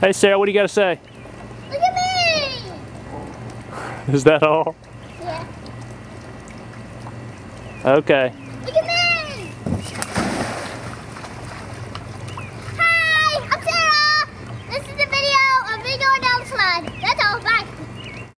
Hey Sarah, what do you got to say? Look at me! Is that all? Yeah. Okay.